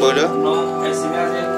No, el